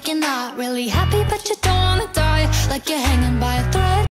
like you're not really happy, but you don't wanna die. Like you're hanging by a thread.